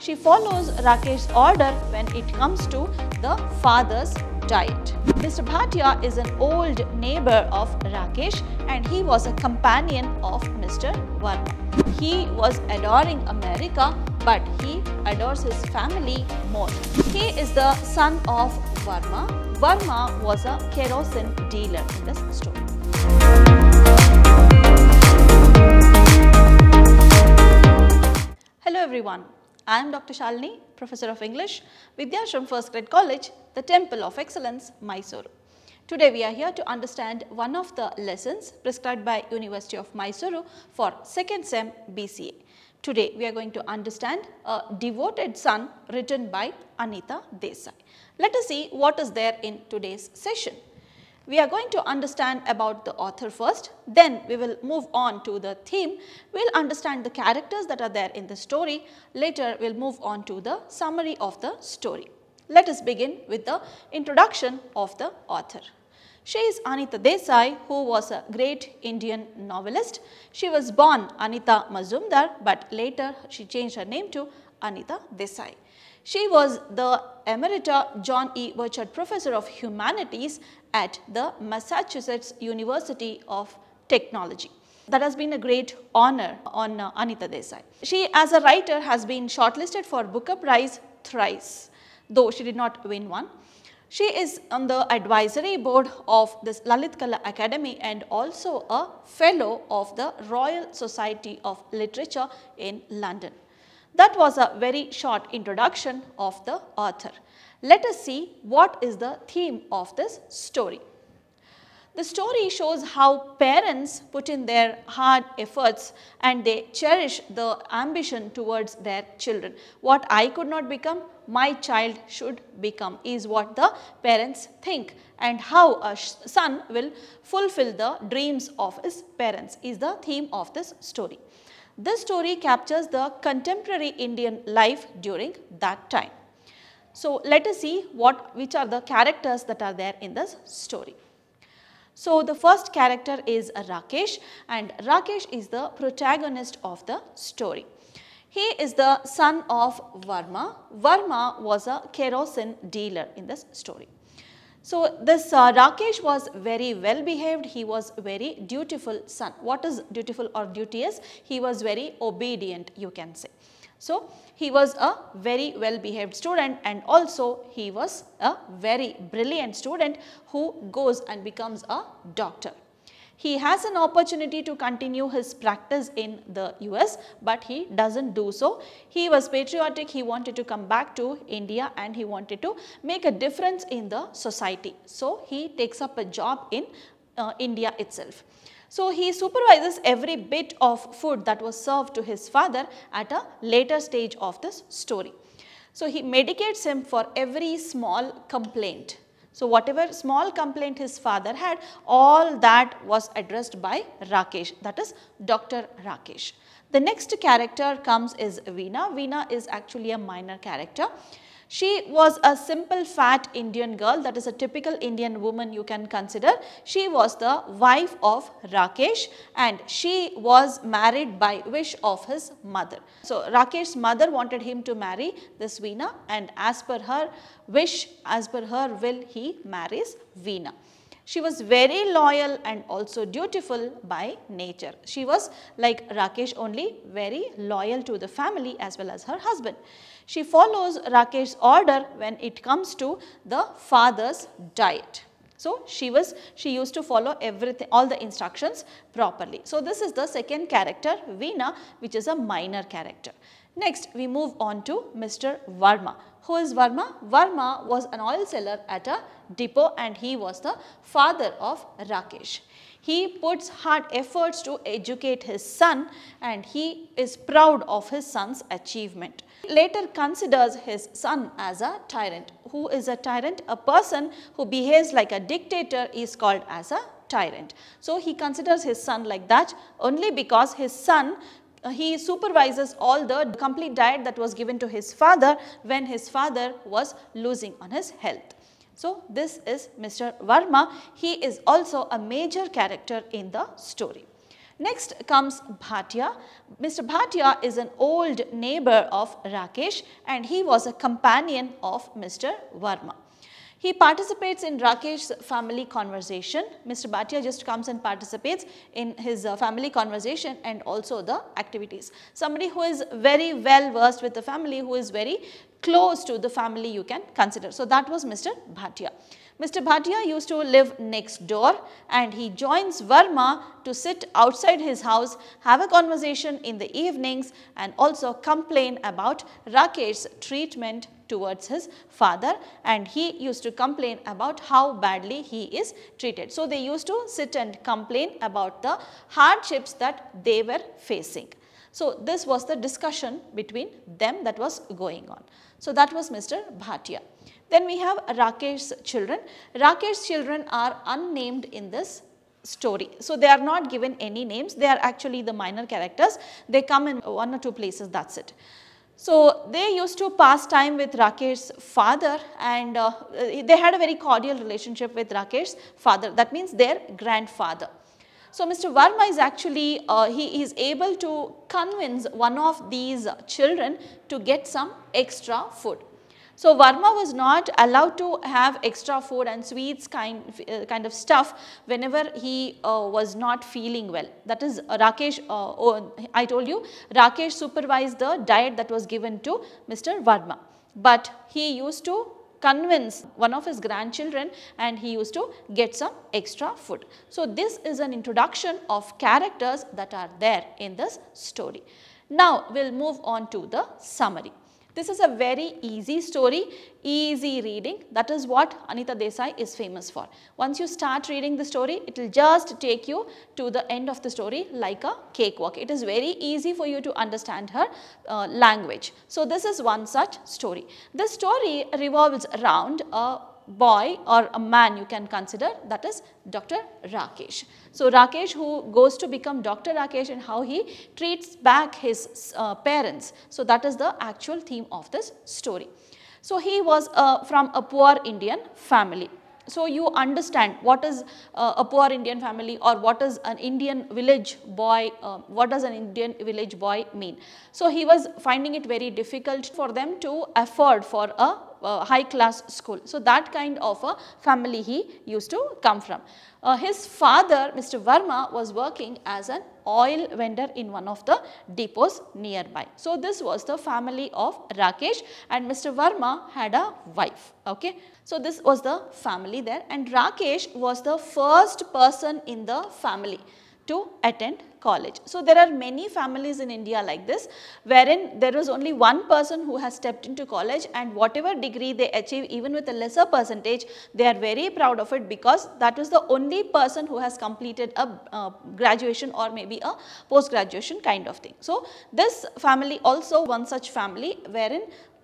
She follows Rakesh's order when it comes to the father's diet. Mr. Bhatia is an old neighbor of Rakesh and he was a companion of Mr. Verma. He was adoring America but he adores his family more. He is the son of Varma. Varma was a kerosene dealer in this story. Hello everyone, I am Dr. Shalini, Professor of English, Vidhyaashram First Grade College, the Temple of Excellence, Mysore. Today we are here to understand one of the lessons prescribed by University of Mysore for 2nd SEM BCA. Today we are going to understand a devoted son written by Anita Desai. Let us see what is there in today's session. We are going to understand about the author first, then we will move on to the theme. We will understand the characters that are there in the story. Later we will move on to the summary of the story. Let us begin with the introduction of the author. She is Anita Desai who was a great Indian novelist. She was born Anita Mazumdar but later she changed her name to Anita Desai. She was the Emerita John E. Burchard Professor of Humanities at the Massachusetts University of Technology. That has been a great honor on uh, Anita Desai. She as a writer has been shortlisted for Booker Prize thrice, though she did not win one. She is on the advisory board of this Lalit Kala Academy and also a fellow of the Royal Society of Literature in London. That was a very short introduction of the author. Let us see what is the theme of this story. The story shows how parents put in their hard efforts and they cherish the ambition towards their children. What I could not become, my child should become is what the parents think and how a son will fulfill the dreams of his parents is the theme of this story. This story captures the contemporary Indian life during that time. So, let us see what which are the characters that are there in this story. So, the first character is Rakesh and Rakesh is the protagonist of the story. He is the son of Verma. Verma was a kerosene dealer in this story. So, this uh, Rakesh was very well behaved, he was very dutiful son. What is dutiful or duteous? He was very obedient you can say. So, he was a very well behaved student and also he was a very brilliant student who goes and becomes a doctor. He has an opportunity to continue his practice in the US but he does not do so. He was patriotic, he wanted to come back to India and he wanted to make a difference in the society. So, he takes up a job in uh, India itself. So, he supervises every bit of food that was served to his father at a later stage of this story. So, he medicates him for every small complaint. So, whatever small complaint his father had, all that was addressed by Rakesh, that is Dr. Rakesh. The next character comes is Veena. Veena is actually a minor character. She was a simple fat Indian girl that is a typical Indian woman you can consider. She was the wife of Rakesh and she was married by wish of his mother. So, Rakesh's mother wanted him to marry this Veena and as per her wish, as per her will he marries Veena. She was very loyal and also dutiful by nature. She was like Rakesh only very loyal to the family as well as her husband. She follows Rakesh's order when it comes to the father's diet. So, she was she used to follow everything all the instructions properly. So, this is the second character Veena which is a minor character. Next we move on to Mr. Verma. Who is Verma? Verma was an oil seller at a depot and he was the father of Rakesh. He puts hard efforts to educate his son and he is proud of his son's achievement. Later considers his son as a tyrant. Who is a tyrant? A person who behaves like a dictator is called as a tyrant. So, he considers his son like that only because his son Uh, he supervises all the complete diet that was given to his father when his father was losing on his health. So, this is Mr. Verma. He is also a major character in the story. Next comes Bhatia. Mr. Bhatia is an old neighbor of Rakesh and he was a companion of Mr. Verma. He participates in Rakesh's family conversation. Mr. Bhatia just comes and participates in his uh, family conversation and also the activities. Somebody who is very well versed with the family, who is very close to the family you can consider. So, that was Mr. Bhatia. Mr. Bhatia used to live next door and he joins Verma to sit outside his house, have a conversation in the evenings and also complain about Rakesh's treatment towards his father and he used to complain about how badly he is treated. So, they used to sit and complain about the hardships that they were facing. So, this was the discussion between them that was going on. So, that was Mr. Bhatia. Then we have Rakesh's children. Rakesh's children are unnamed in this story. So, they are not given any names, they are actually the minor characters, they come in one or two places that is it. So, they used to pass time with Rakesh's father and uh, they had a very cordial relationship with Rakesh's father that means their grandfather. So, Mr. Verma is actually, uh, he is able to convince one of these children to get some extra food. So, Varma was not allowed to have extra food and sweets kind, uh, kind of stuff whenever he uh, was not feeling well. That is uh, Rakesh, uh, oh, I told you Rakesh supervised the diet that was given to Mr. Varma. But he used to convince one of his grandchildren and he used to get some extra food. So, this is an introduction of characters that are there in this story. Now, we will move on to the summary. This is a very easy story, easy reading. That is what Anita Desai is famous for. Once you start reading the story, it will just take you to the end of the story like a cakewalk. It is very easy for you to understand her uh, language. So, this is one such story. This story revolves around a boy or a man you can consider that is Dr. Rakesh. So, Rakesh who goes to become Dr. Rakesh and how he treats back his uh, parents. So, that is the actual theme of this story. So, he was uh, from a poor Indian family. So, you understand what is uh, a poor Indian family or what is an Indian village boy, uh, what does an Indian village boy mean. So, he was finding it very difficult for them to afford for a uh, high class school. So, that kind of a family he used to come from. Uh, his father Mr. Verma was working as an oil vendor in one of the depots nearby. So, this was the family of Rakesh and Mr. Verma had a wife. Okay. So, this was the family there and Rakesh was the first person in the family to attend college. So, there are many families in India like this wherein there is only one person who has stepped into college and whatever degree they achieve even with a lesser percentage they are very proud of it because that is the only person who has completed a uh, graduation or maybe a post graduation kind of thing. So, this family also one such family wherein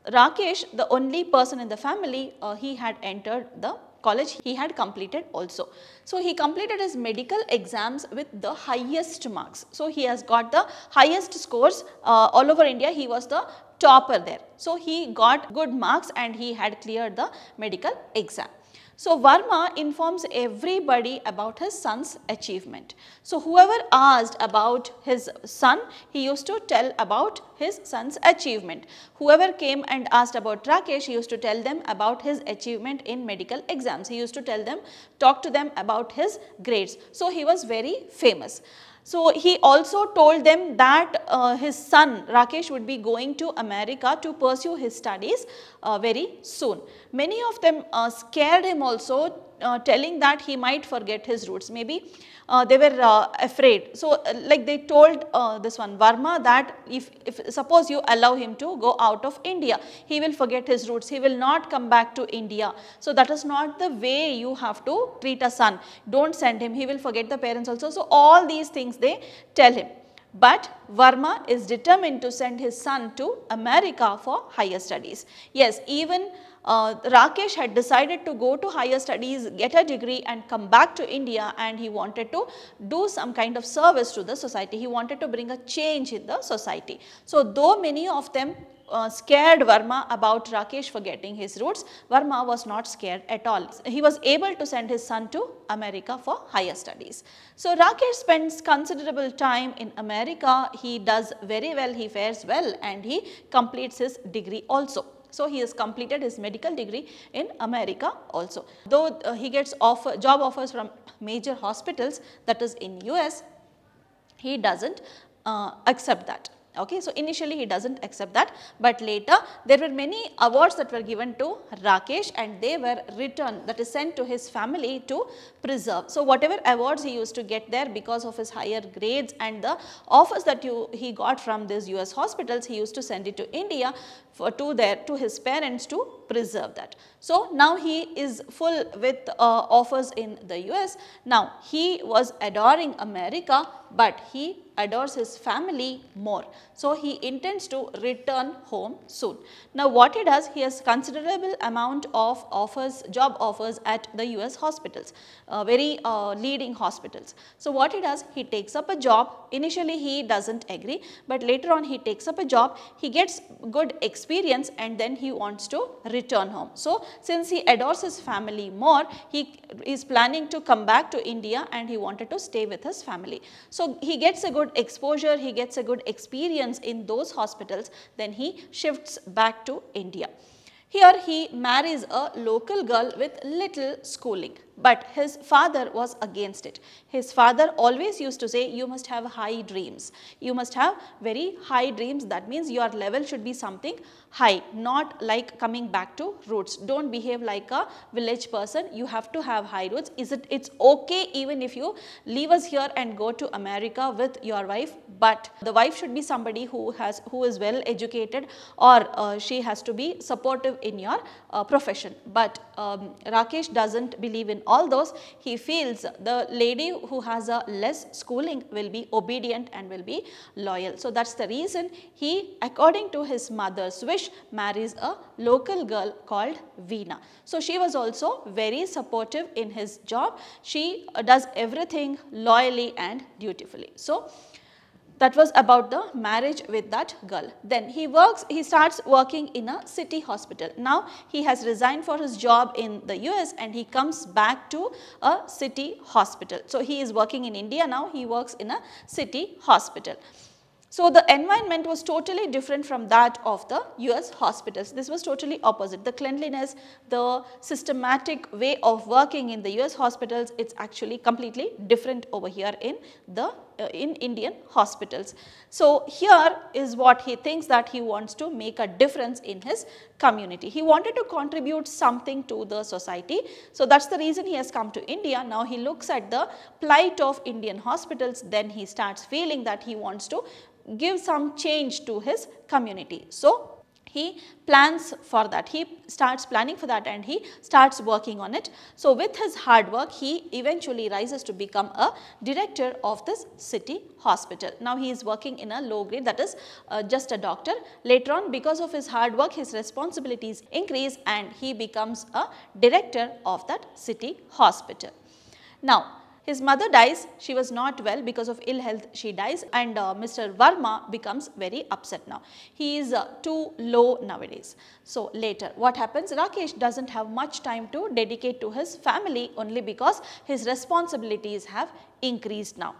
Rakesh the only person in the family uh, he had entered the college he had completed also. So, he completed his medical exams with the highest marks. So, he has got the highest scores uh, all over India. He was the topper there. So, he got good marks and he had cleared the medical exam. So, Varma informs everybody about his son's achievement. So, whoever asked about his son, he used to tell about his son's achievement. Whoever came and asked about Rakesh, he used to tell them about his achievement in medical exams. He used to tell them, talk to them about his grades. So, he was very famous. So, he also told them that uh, his son Rakesh would be going to America to pursue his studies uh, very soon. Many of them uh, scared him also uh, telling that he might forget his roots. Maybe uh, they were uh, afraid. So, uh, like they told uh, this one Varma that if, if suppose you allow him to go out of India, he will forget his roots, he will not come back to India. So, that is not the way you have to treat a son. Do not send him, he will forget the parents also. So, all these things they tell him. But Varma is determined to send his son to America for higher studies. Yes, even uh, Rakesh had decided to go to higher studies, get a degree and come back to India and he wanted to do some kind of service to the society. He wanted to bring a change in the society. So, though many of them uh, scared Varma about Rakesh forgetting his roots. Varma was not scared at all. He was able to send his son to America for higher studies. So Rakesh spends considerable time in America. He does very well, he fares well and he completes his degree also. So, he has completed his medical degree in America also. Though uh, he gets offer, job offers from major hospitals that is in US, he does not uh, accept that. Okay, so initially he does not accept that, but later there were many awards that were given to Rakesh and they were returned that is sent to his family to preserve. So whatever awards he used to get there because of his higher grades and the offers that you, he got from these US hospitals, he used to send it to India for to their to his parents to preserve that. So now he is full with uh, offers in the US. Now he was adoring America but he adores his family more. So, he intends to return home soon. Now, what he does, he has considerable amount of offers, job offers at the US hospitals, uh, very uh, leading hospitals. So, what he does, he takes up a job, initially he does not agree, but later on he takes up a job, he gets good experience and then he wants to return home. So, since he adores his family more, he is planning to come back to India and he wanted to stay with his family. So, he gets a good exposure, he gets a good experience in those hospitals, then he shifts back to India. Here he marries a local girl with little schooling but his father was against it. His father always used to say you must have high dreams. You must have very high dreams that means your level should be something high not like coming back to roots. Don't behave like a village person you have to have high roots. Is it it's okay even if you leave us here and go to America with your wife but the wife should be somebody who has who is well educated or uh, she has to be supportive in your uh, profession. But um, Rakesh doesn't believe in all those, he feels the lady who has a less schooling will be obedient and will be loyal. So, that is the reason he according to his mother's wish marries a local girl called Veena. So, she was also very supportive in his job. She does everything loyally and dutifully. So, that was about the marriage with that girl. Then he works, he starts working in a city hospital. Now he has resigned for his job in the US and he comes back to a city hospital. So he is working in India now, he works in a city hospital. So the environment was totally different from that of the US hospitals. This was totally opposite. The cleanliness, the systematic way of working in the US hospitals, it's actually completely different over here in the Uh, in Indian hospitals. So here is what he thinks that he wants to make a difference in his community. He wanted to contribute something to the society. So that's the reason he has come to India. Now he looks at the plight of Indian hospitals, then he starts feeling that he wants to give some change to his community. So, he plans for that. He starts planning for that and he starts working on it. So, with his hard work, he eventually rises to become a director of this city hospital. Now, he is working in a low grade that is uh, just a doctor. Later on, because of his hard work, his responsibilities increase and he becomes a director of that city hospital. Now, his mother dies, she was not well because of ill health she dies and uh, Mr. Varma becomes very upset now. He is uh, too low nowadays. So later what happens Rakesh does not have much time to dedicate to his family only because his responsibilities have increased now.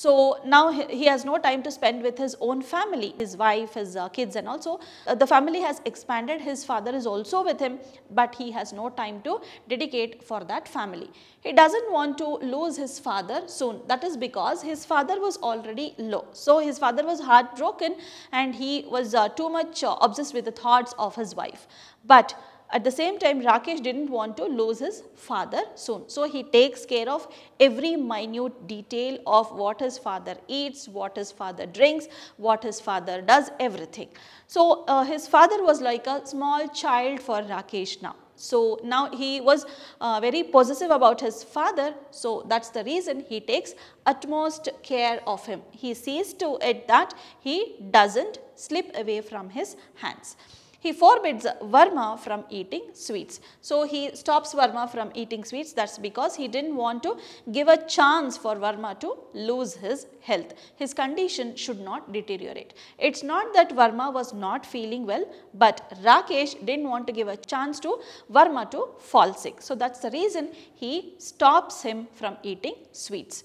So now he has no time to spend with his own family, his wife, his uh, kids and also uh, the family has expanded. His father is also with him but he has no time to dedicate for that family. He does not want to lose his father soon. That is because his father was already low. So his father was heartbroken and he was uh, too much uh, obsessed with the thoughts of his wife. But at the same time, Rakesh didn't want to lose his father soon. So, he takes care of every minute detail of what his father eats, what his father drinks, what his father does, everything. So, uh, his father was like a small child for Rakesh now. So, now he was uh, very possessive about his father. So, that is the reason he takes utmost care of him. He sees to it that he does not slip away from his hands. He forbids Varma from eating sweets. So, he stops Varma from eating sweets that is because he did not want to give a chance for Varma to lose his health. His condition should not deteriorate. It is not that Varma was not feeling well, but Rakesh did not want to give a chance to Varma to fall sick. So, that is the reason he stops him from eating sweets.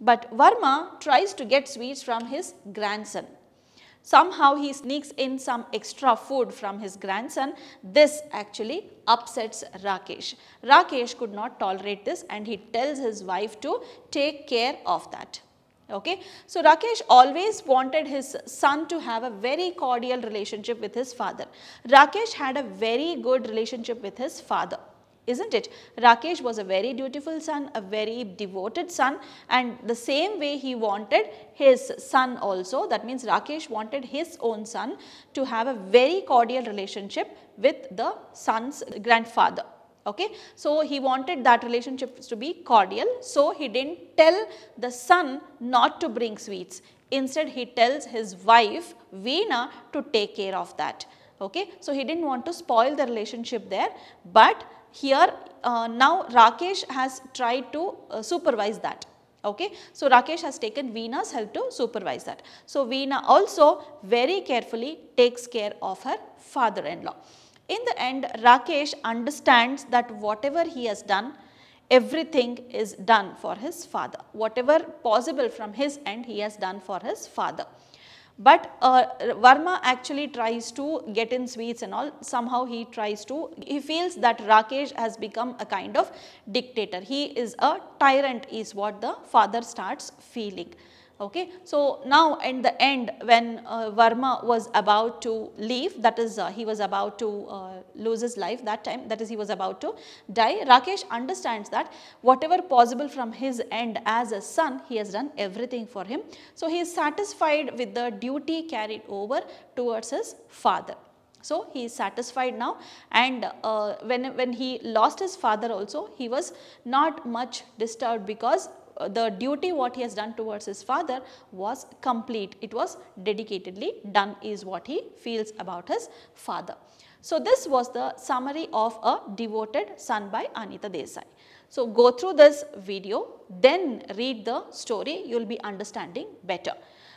But Varma tries to get sweets from his grandson. Somehow he sneaks in some extra food from his grandson. This actually upsets Rakesh. Rakesh could not tolerate this and he tells his wife to take care of that. Okay. So, Rakesh always wanted his son to have a very cordial relationship with his father. Rakesh had a very good relationship with his father isn't it? Rakesh was a very dutiful son, a very devoted son and the same way he wanted his son also that means Rakesh wanted his own son to have a very cordial relationship with the son's grandfather. Okay. So, he wanted that relationship to be cordial. So, he did not tell the son not to bring sweets. Instead, he tells his wife Veena to take care of that. Okay. So, he did not want to spoil the relationship there, but here uh, now Rakesh has tried to uh, supervise that. Okay. So, Rakesh has taken Veena's help to supervise that. So, Veena also very carefully takes care of her father-in-law. In the end, Rakesh understands that whatever he has done, everything is done for his father. Whatever possible from his end, he has done for his father. But uh, Varma actually tries to get in sweets and all somehow he tries to he feels that Rakesh has become a kind of dictator. He is a tyrant is what the father starts feeling. Okay. So, now in the end when uh, Varma was about to leave that is uh, he was about to uh, lose his life that time that is he was about to die Rakesh understands that whatever possible from his end as a son he has done everything for him. So, he is satisfied with the duty carried over towards his father. So, he is satisfied now and uh, when, when he lost his father also he was not much disturbed because the duty what he has done towards his father was complete. It was dedicatedly done is what he feels about his father. So, this was the summary of a devoted son by Anita Desai. So, go through this video then read the story you will be understanding better.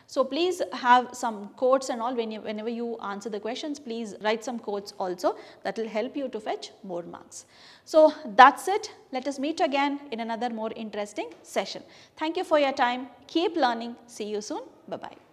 So, please have some quotes and all when you, whenever you answer the questions please write some quotes also that will help you to fetch more marks. So, that is it let us meet again in another more interesting session. Thank you for your time keep learning see you soon bye bye.